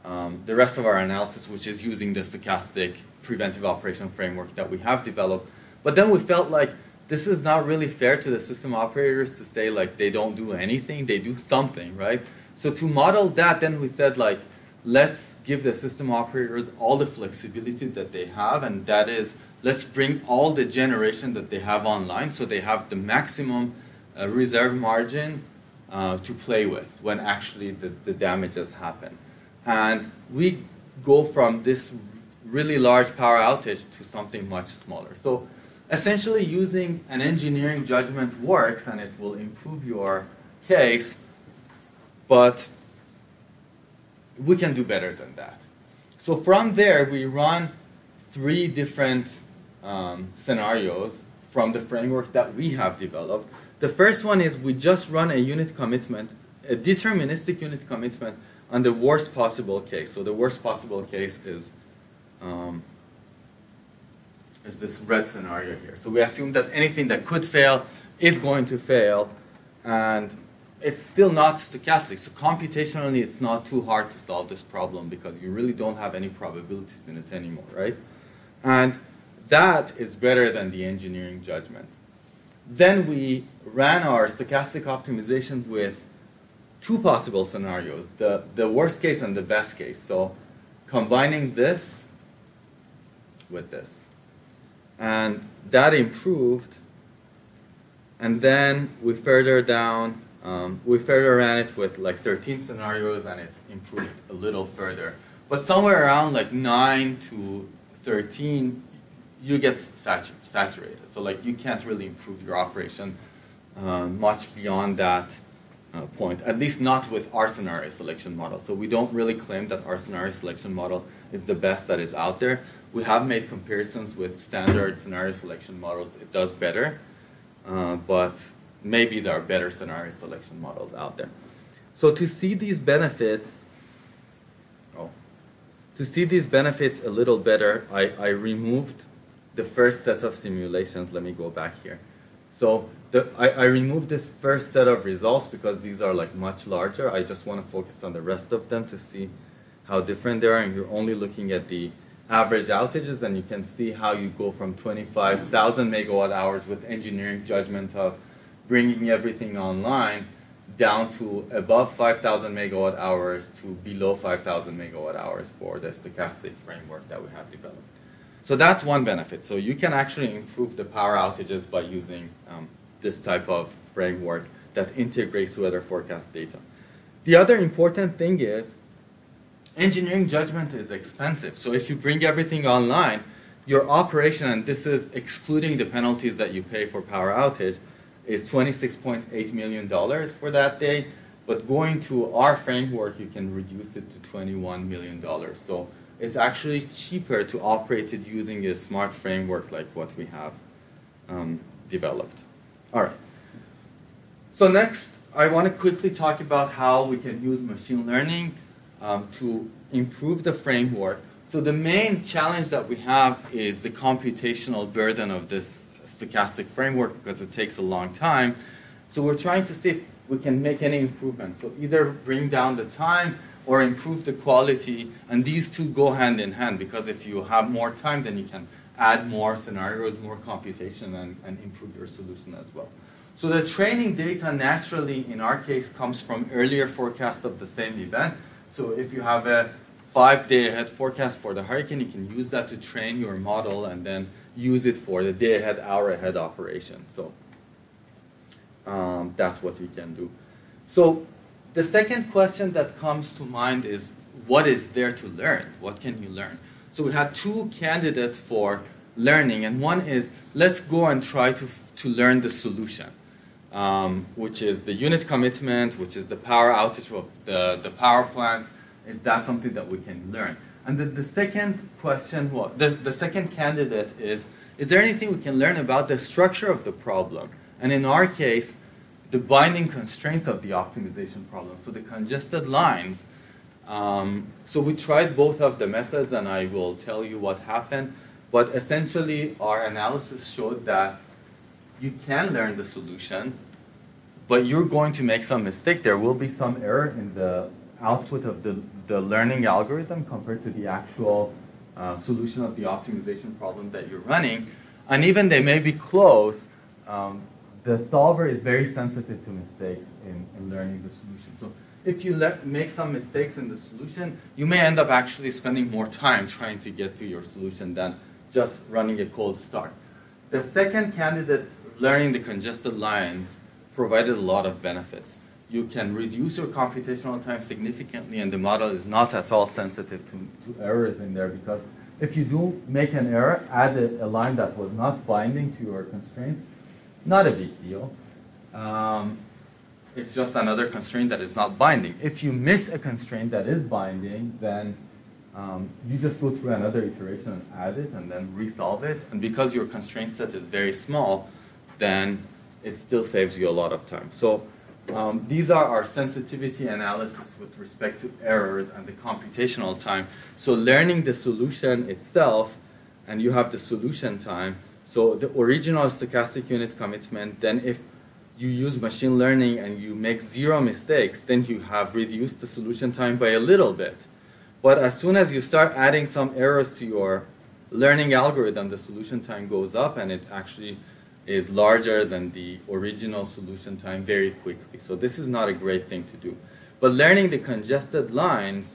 um, the rest of our analysis, which is using the stochastic preventive operation framework that we have developed. But then we felt like this is not really fair to the system operators to say like they don't do anything, they do something, right? So to model that, then we said like, let's give the system operators all the flexibility that they have, and that is, let's bring all the generation that they have online so they have the maximum uh, reserve margin uh, to play with when actually the, the damages happen. And we go from this really large power outage to something much smaller. So essentially using an engineering judgment works and it will improve your case, but we can do better than that. So from there, we run three different um, scenarios from the framework that we have developed. The first one is we just run a unit commitment, a deterministic unit commitment on the worst possible case. So the worst possible case is um, is this red scenario here. So we assume that anything that could fail is going to fail, and it's still not stochastic. So computationally, it's not too hard to solve this problem because you really don't have any probabilities in it anymore, right? And that is better than the engineering judgment. Then we ran our stochastic optimization with two possible scenarios, the, the worst case and the best case. So combining this with this. And that improved. And then we further down, um, we further ran it with like 13 scenarios and it improved a little further. But somewhere around like 9 to 13, you get satur saturated. So like you can't really improve your operation uh, much beyond that uh, point, at least not with our scenario selection model. So we don't really claim that our scenario selection model is the best that is out there. We have made comparisons with standard scenario selection models. It does better, uh, but maybe there are better scenario selection models out there. So to see these benefits, oh, to see these benefits a little better, I, I removed the first set of simulations. Let me go back here. So the, I, I removed this first set of results because these are like much larger. I just want to focus on the rest of them to see how different they are. And you're only looking at the average outages, and you can see how you go from 25,000 megawatt hours with engineering judgment of bringing everything online down to above 5,000 megawatt hours to below 5,000 megawatt hours for the stochastic framework that we have developed. So that's one benefit. So you can actually improve the power outages by using um, this type of framework that integrates weather forecast data. The other important thing is engineering judgment is expensive. So if you bring everything online, your operation, and this is excluding the penalties that you pay for power outage, is $26.8 million for that day. But going to our framework, you can reduce it to $21 million. So it's actually cheaper to operate it using a smart framework like what we have um, developed. All right. So next, I want to quickly talk about how we can use machine learning um, to improve the framework. So the main challenge that we have is the computational burden of this stochastic framework because it takes a long time. So we're trying to see if we can make any improvements. So either bring down the time or improve the quality, and these two go hand in hand because if you have more time, then you can add more scenarios, more computation, and, and improve your solution as well. So the training data naturally, in our case, comes from earlier forecast of the same event. So if you have a five-day ahead forecast for the hurricane, you can use that to train your model and then use it for the day ahead, hour ahead operation. So um, that's what we can do. So the second question that comes to mind is, what is there to learn? What can you learn? So we had two candidates for learning, and one is let's go and try to, to learn the solution, um, which is the unit commitment, which is the power outage of the, the power plants. Is that something that we can learn? And the, the second question, well, the, the second candidate is, is there anything we can learn about the structure of the problem? And in our case, the binding constraints of the optimization problem. So the congested lines um, so we tried both of the methods, and I will tell you what happened. But essentially, our analysis showed that you can learn the solution, but you're going to make some mistake. There will be some error in the output of the, the learning algorithm compared to the actual uh, solution of the optimization problem that you're running. And even they may be close, um, the solver is very sensitive to mistakes in, in learning the solution. So if you let, make some mistakes in the solution, you may end up actually spending more time trying to get to your solution than just running a cold start. The second candidate, learning the congested lines, provided a lot of benefits. You can reduce your computational time significantly, and the model is not at all sensitive to, to errors in there because if you do make an error, add a, a, line that was not binding to your constraints, not a big deal. Um, it's just another constraint that is not binding. If you miss a constraint that is binding, then um, you just go through another iteration and add it and then resolve it. And because your constraint set is very small, then it still saves you a lot of time. So um, these are our sensitivity analysis with respect to errors and the computational time. So learning the solution itself, and you have the solution time. So the original stochastic unit commitment, then if you use machine learning and you make zero mistakes, then you have reduced the solution time by a little bit. But as soon as you start adding some errors to your learning algorithm, the solution time goes up and it actually is larger than the original solution time very quickly. So this is not a great thing to do. But learning the congested lines,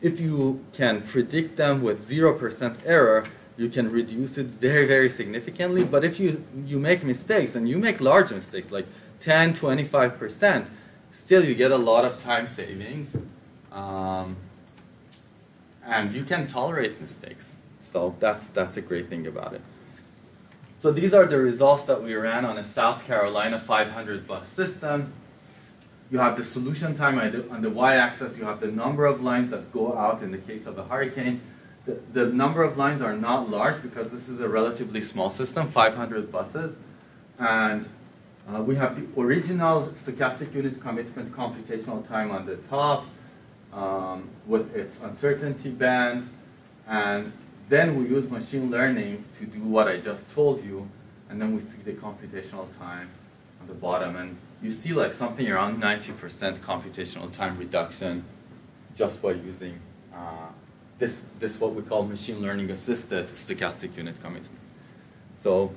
if you can predict them with 0% error, you can reduce it very, very significantly. But if you, you make mistakes, and you make large mistakes, like 10, 25%, still you get a lot of time savings. Um, and you can tolerate mistakes. So that's, that's a great thing about it. So these are the results that we ran on a South Carolina 500 bus system. You have the solution time on the y-axis. You have the number of lines that go out in the case of a hurricane. The, the number of lines are not large because this is a relatively small system, 500 buses. And uh, we have the original stochastic unit commitment computational time on the top um, with its uncertainty band. And then we use machine learning to do what I just told you, and then we see the computational time on the bottom. And you see like something around 90% computational time reduction just by using uh, this, this what we call machine learning assisted stochastic unit commitment. So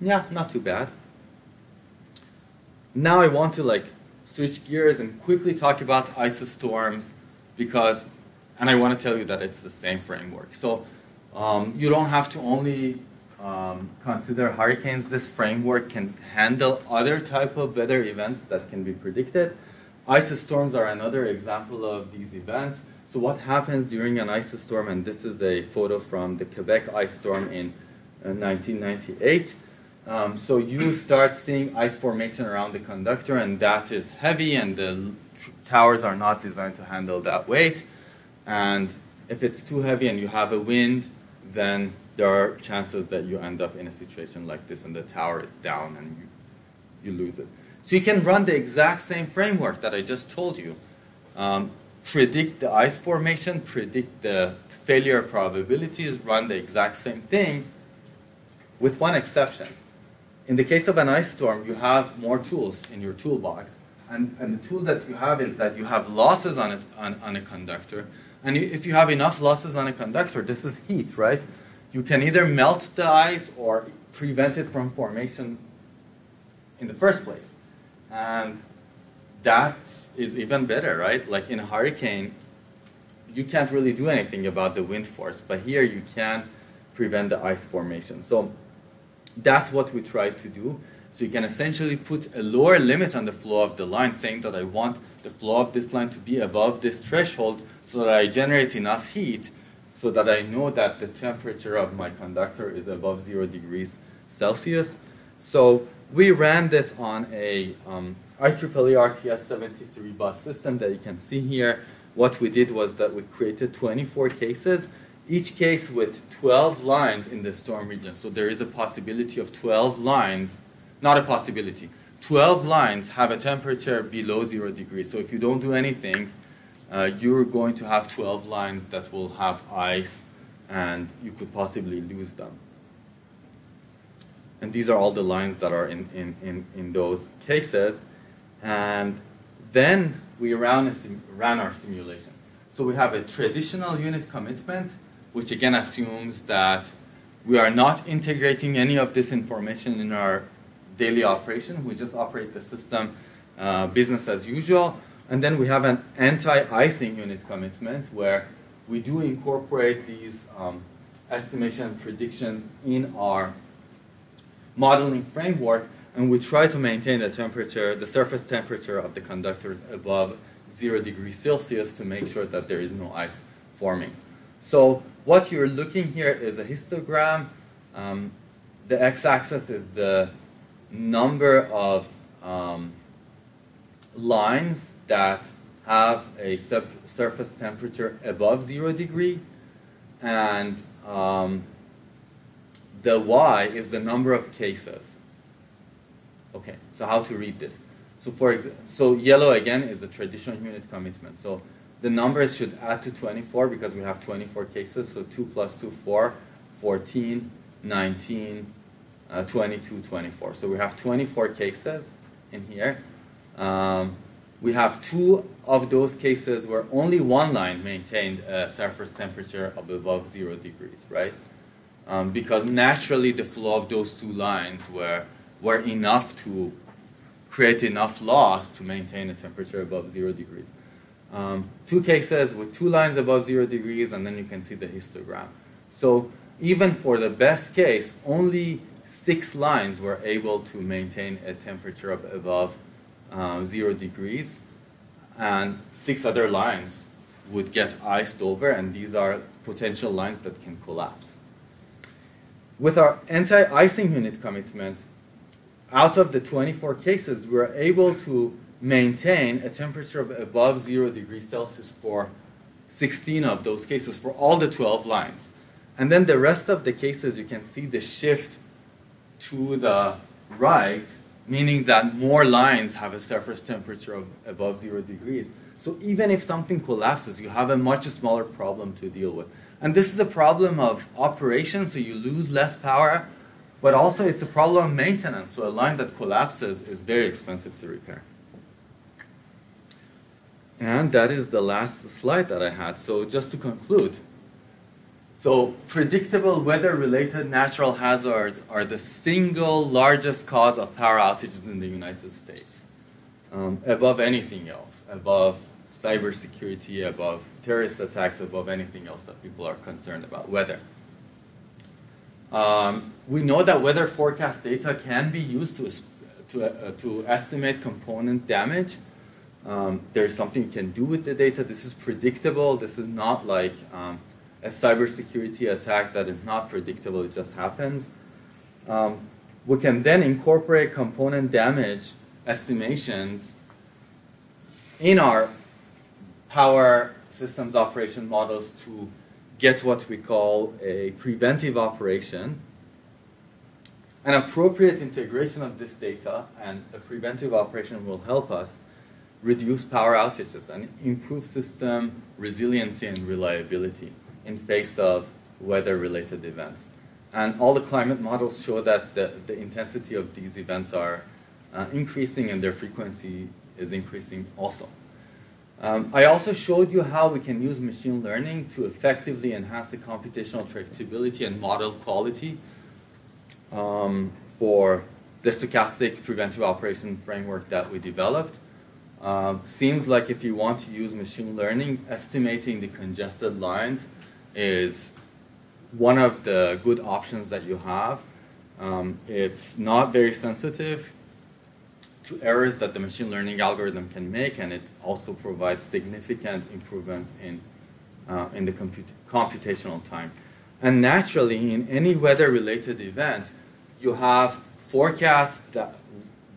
yeah, not too bad. Now I want to like switch gears and quickly talk about ice storms because, and I want to tell you that it's the same framework. So um, you don't have to only um, consider hurricanes. This framework can handle other type of weather events that can be predicted. Ice storms are another example of these events. So what happens during an ice storm, and this is a photo from the Quebec ice storm in uh, 1998. Um, so you start seeing ice formation around the conductor, and that is heavy, and the towers are not designed to handle that weight. And if it's too heavy and you have a wind, then there are chances that you end up in a situation like this and the tower is down and you, you lose it. So you can run the exact same framework that I just told you. Um, predict the ice formation, predict the failure probabilities, run the exact same thing with one exception. In the case of an ice storm, you have more tools in your toolbox. And, and the tool that you have is that you have losses on, it, on, on a conductor, and if you have enough losses on a conductor, this is heat, right? You can either melt the ice or prevent it from formation in the first place. And that is even better, right? Like in a hurricane, you can't really do anything about the wind force, but here you can prevent the ice formation. So that's what we try to do. So you can essentially put a lower limit on the flow of the line, saying that I want the flow of this line to be above this threshold so that I generate enough heat so that I know that the temperature of my conductor is above zero degrees Celsius. So we ran this on a um, IEEE RTS 73 bus system that you can see here. What we did was that we created 24 cases, each case with 12 lines in the storm region. So there is a possibility of 12 lines, not a possibility, 12 lines have a temperature below zero degrees. So if you don't do anything, uh, you're going to have 12 lines that will have ice and you could possibly lose them. And these are all the lines that are in, in, in, in those cases. And then we ran, ran our simulation. So we have a traditional unit commitment, which again assumes that we are not integrating any of this information in our daily operation. We just operate the system uh, business as usual. And then we have an anti-icing unit commitment where we do incorporate these um, estimation predictions in our modeling framework, and we try to maintain the temperature, the surface temperature of the conductors above zero degrees Celsius to make sure that there is no ice forming. So what you're looking here is a histogram. Um, the x-axis is the number of um, lines that have a surface temperature above zero degree, and um, the y is the number of cases. Okay, so how to read this? So for so yellow again is the traditional unit commitment. So the numbers should add to 24 because we have 24 cases. So 2 plus 2, 4, 14, 19, uh, 22, 24. So we have 24 cases in here. Um, we have two of those cases where only one line maintained a surface temperature of above zero degrees, right? Um, because naturally the flow of those two lines were, were enough to create enough loss to maintain a temperature above zero degrees. Um, two cases with two lines above zero degrees, and then you can see the histogram. So even for the best case, only six lines were able to maintain a temperature of above uh, zero degrees, and six other lines would get iced over, and these are potential lines that can collapse. With our anti-icing unit commitment, out of the 24 cases, we were able to maintain a temperature of above zero degrees Celsius for 16 of those cases, for all the 12 lines. And then the rest of the cases, you can see the shift to the right meaning that more lines have a surface temperature of above zero degrees. So even if something collapses, you have a much smaller problem to deal with. And this is a problem of operation, so you lose less power, but also it's a problem of maintenance. So a line that collapses is very expensive to repair. And that is the last slide that I had. So just to conclude, so predictable weather-related natural hazards are the single largest cause of power outages in the United States, um, above anything else, above cybersecurity, above terrorist attacks, above anything else that people are concerned about, weather. Um, we know that weather forecast data can be used to, to, uh, to estimate component damage. Um, there's something you can do with the data. This is predictable. This is not like um, a cybersecurity attack that is not predictable, it just happens. Um, we can then incorporate component damage estimations in our power systems operation models to get what we call a preventive operation. An appropriate integration of this data and a preventive operation will help us reduce power outages and improve system resiliency and reliability in face of weather-related events. And all the climate models show that the, the intensity of these events are uh, increasing and their frequency is increasing also. Um, I also showed you how we can use machine learning to effectively enhance the computational tractability and model quality um, for the stochastic preventive operation framework that we developed. Um, seems like if you want to use machine learning, estimating the congested lines is one of the good options that you have. Um, it's not very sensitive to errors that the machine learning algorithm can make, and it also provides significant improvements in, uh, in the comput computational time. And naturally, in any weather-related event, you have forecasts that,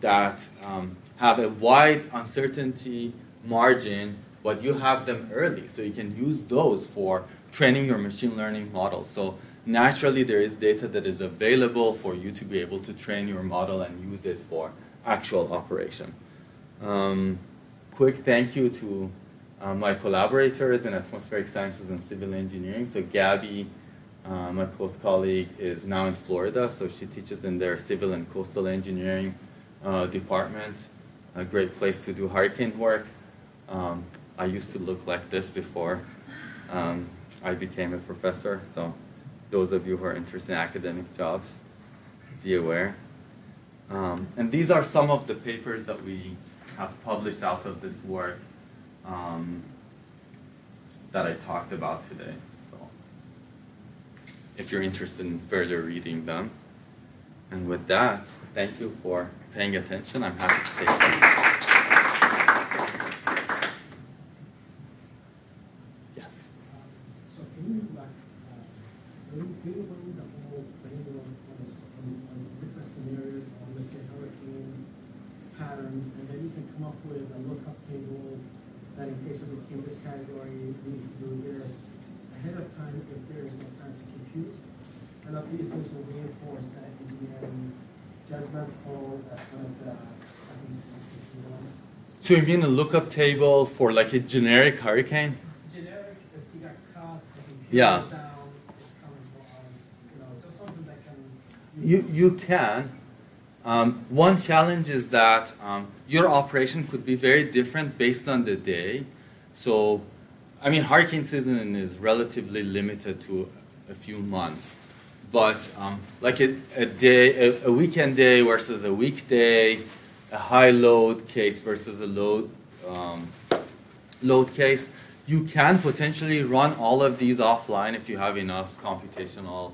that um, have a wide uncertainty margin, but you have them early, so you can use those for training your machine learning model. So naturally, there is data that is available for you to be able to train your model and use it for actual operation. Um, quick thank you to uh, my collaborators in atmospheric sciences and civil engineering. So Gabby, uh, my close colleague, is now in Florida, so she teaches in their civil and coastal engineering uh, department. A great place to do hurricane work. Um, I used to look like this before. Um, I became a professor. So those of you who are interested in academic jobs, be aware. Um, and these are some of the papers that we have published out of this work. um, that I talked about today. So, if you're interested in further reading them, and with that, thank you for paying attention. I'm happy to take questions. Yes. Um, So can you like, uh, can you, can you run the whole thing on, on, this, on, on different scenarios, on let's say hurricane patterns, and then you can come up with a lookup table that in case of a this category, we need to do this ahead of time if there is no time to compute. And at least this will reinforce that engineering judgment or that kind of, uh, I think, uh. So you mean a lookup table for like a generic hurricane? generic, if you got caught, if Yeah. down, it's coming for us, you know, just something that can. You, you can. Um, one challenge is that um, your operation could be very different based on the day. So, I mean, hurricane season is relatively limited to a few months. But um, like a, a day, a, a weekend day versus a weekday, a high load case versus a low um, load case, you can potentially run all of these offline if you have enough computational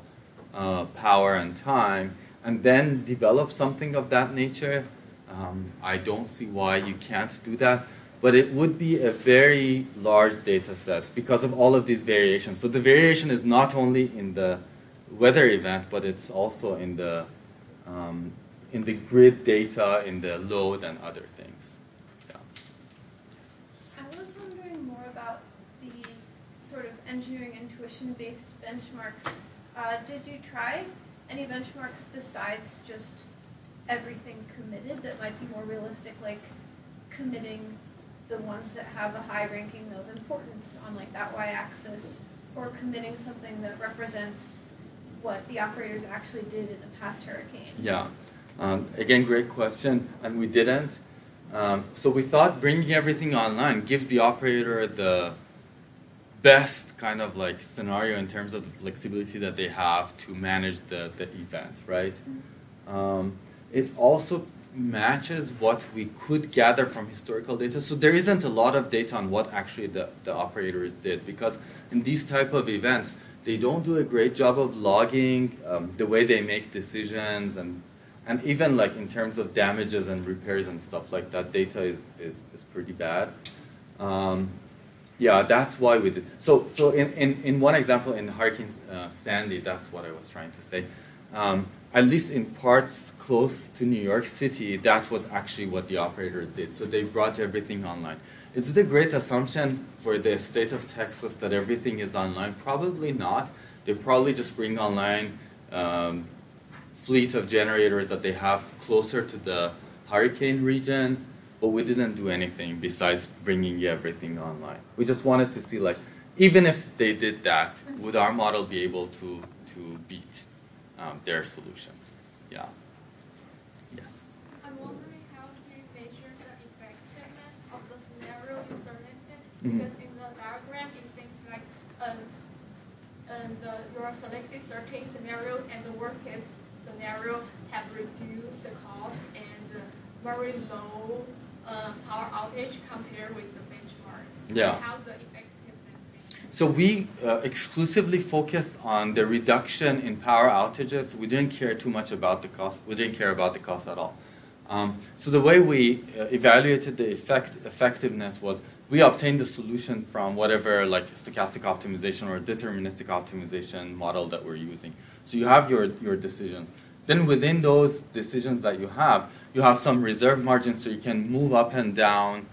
uh, power and time, and then develop something of that nature. Um, I don't see why you can't do that, but it would be a very large data set because of all of these variations. So the variation is not only in the weather event, but it's also in the um, in the grid data, in the load, and other things. Yeah. I was wondering more about the sort of engineering intuition-based benchmarks. Uh, did you try any benchmarks besides just everything committed that might be more realistic, like committing the ones that have a high ranking of importance on like that y-axis, or committing something that represents what the operators actually did in the past hurricane? Yeah. Um, again, great question, and we didn't. Um, so we thought bringing everything online gives the operator the best kind of like scenario in terms of the flexibility that they have to manage the, the event, right? Um, it also matches what we could gather from historical data. So there isn't a lot of data on what actually the, the operators did because in these type of events, they don't do a great job of logging um, the way they make decisions and and even like in terms of damages and repairs and stuff like that, data is, is, is pretty bad. Um, yeah, that's why we did. So, so in, in, in one example, in Hurricane uh, Sandy, that's what I was trying to say. Um, at least in parts close to New York City, that was actually what the operators did. So they brought everything online. Is it a great assumption for the state of Texas that everything is online? Probably not. They probably just bring online um, fleet of generators that they have closer to the hurricane region, but we didn't do anything besides bringing everything online. We just wanted to see, like, even if they did that, would our model be able to, to beat um, their solution? Yeah. Yes. I'm wondering how do you measure the effectiveness of the scenario you Mhm. Because in the diagram, it seems like um, um, the, your selected certain scenarios and the worst case scenario have reduced the cost and uh, very low uh, power outage compared with the benchmark. Yeah. How the effectiveness? So we uh, exclusively focused on the reduction in power outages. We didn't care too much about the cost. We didn't care about the cost at all. Um, so the way we uh, evaluated the effect, effectiveness was we obtained the solution from whatever like stochastic optimization or deterministic optimization model that we're using. So you have your, your decisions. Then within those decisions that you have, you have some reserve margin so you can move up and down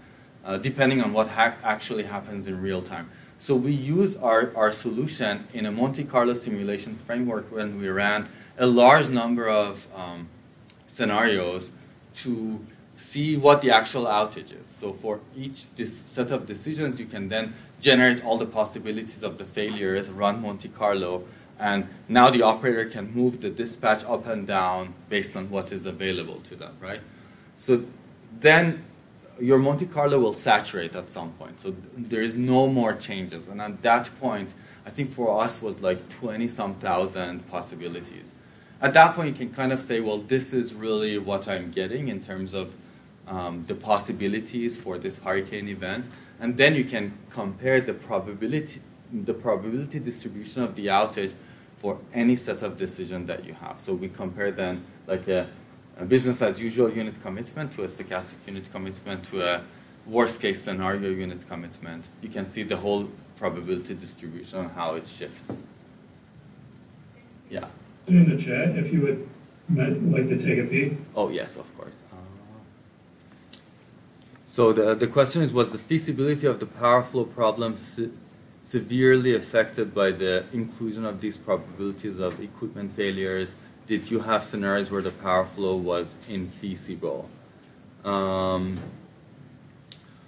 uh, depending on what ha- actually happens in real time. So we use our, our solution in a Monte Carlo simulation framework when we ran a large number of um, scenarios to see what the actual outage is. So for each set of decisions, you can then generate all the possibilities of the failures, run Monte Carlo, and now the operator can move the dispatch up and down based on what is available to them, right? So then your Monte Carlo will saturate at some point. So there is no more changes. And at that point, I think for us was like 20 some thousand possibilities. At that point, you can kind of say, well, this is really what I'm getting in terms of um, the possibilities for this hurricane event, and then you can compare the probability, the probability distribution of the outage for any set of decision that you have. So we compare then like a, a business as usual unit commitment to a stochastic unit commitment to a worst case scenario unit commitment. You can see the whole probability distribution and how it shifts. Yeah. in the chat if you would like to take a peek. Oh, yes, of course. So the, the question is, was the feasibility of the power flow problem se- severely affected by the inclusion of these probabilities of equipment failures? Did you have scenarios where the power flow was infeasible? Um,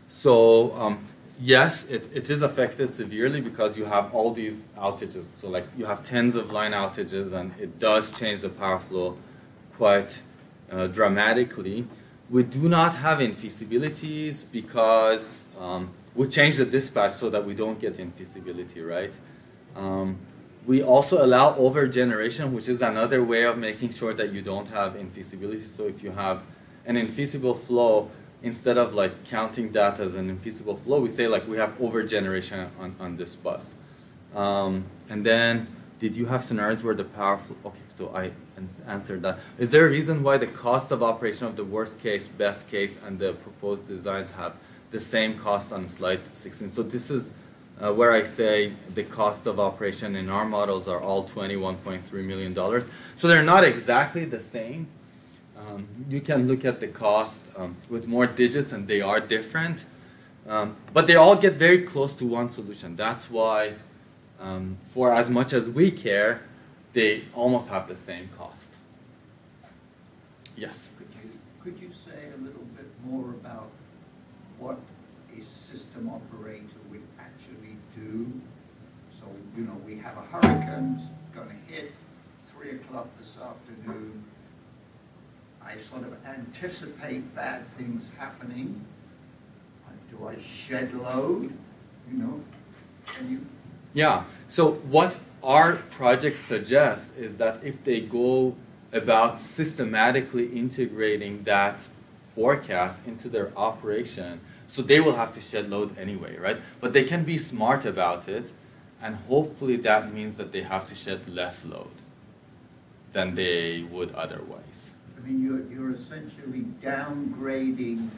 so um, yes, it, it is affected severely because you have all these outages. So like you have tens of line outages, and it does change the power flow quite uh, dramatically. We do not have infeasibilities because um, we change the dispatch so that we don't get infeasibility, right? Um, we also allow over generation, which is another way of making sure that you don't have infeasibility. So if you have an infeasible flow, instead of like counting that as an infeasible flow, we say like we have over generation on, on this bus. Um, and then, did you have scenarios where the power flow? Okay, so I ans- answered that. Is there a reason why the cost of operation of the worst case, best case, and the proposed designs have the same cost on slide 16? So this is uh, where I say the cost of operation in our models are all $21.3 million. So they're not exactly the same. Um, you can look at the cost um, with more digits and they are different. Um, but they all get very close to one solution. That's why, um, for as much as we care, they almost have the same cost. Yes. Could you, could you say a little bit more about what a system operator would actually do? So, you know, we have a hurricane going to hit three o'clock this afternoon. I sort of anticipate bad things happening. Uh, Do I shed load? You know, can you? Yeah. So what our project suggests is that if they go about systematically integrating that forecast into their operation, so they will have to shed load anyway, right? But they can be smart about it, and hopefully that means that they have to shed less load than they would otherwise. I mean, you're, you're essentially downgrading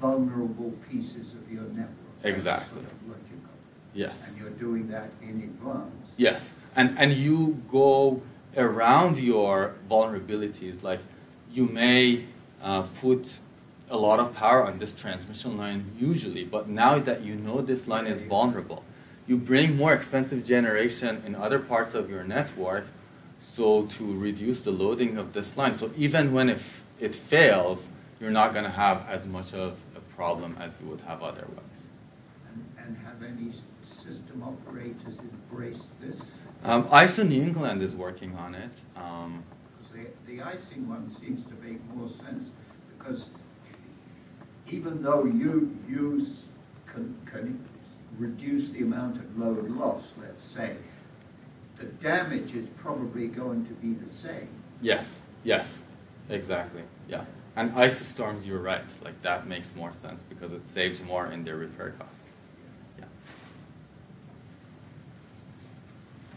vulnerable pieces of your network. Exactly. sort of. Yes. And you're doing that in advance. Yes, and and you go around your vulnerabilities. Like you may uh, put a lot of power on this transmission line usually, but now that you know this line is vulnerable, you bring more expensive generation in other parts of your network, so to reduce the loading of this line. So even when if it fails, you're not going to have as much of a problem as you would have otherwise. And, and have any system operators embraced this? Um, ISO New England is working on it. Um, Because the, the icing one seems to make more sense, because even though you use, can, can reduce the amount of load loss, let's say, the damage is probably going to be the same. Yes, yes, exactly. Yeah. And ice storms, you're right. Like that makes more sense because it saves more in their repair costs. Yeah.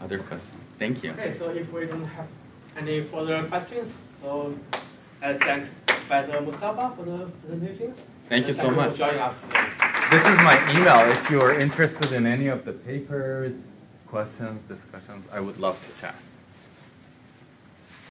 Other questions? Thank you. Okay, so if we don't have any further questions, so I thank Professor Mostafa for the presentations. Thank you And so for much. joining us. This is my email. If you're interested in any of the papers, questions, discussions, I would love to chat.